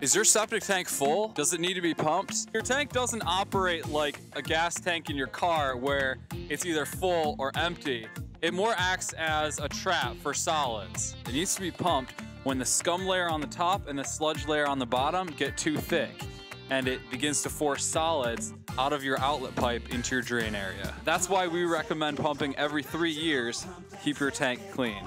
Is your septic tank full? Does it need to be pumped? Your tank doesn't operate like a gas tank in your car where it's either full or empty. It more acts as a trap for solids. It needs to be pumped when the scum layer on the top and the sludge layer on the bottom get too thick and it begins to force solids out of your outlet pipe into your drain area. That's why we recommend pumping every three years. Keep your tank clean.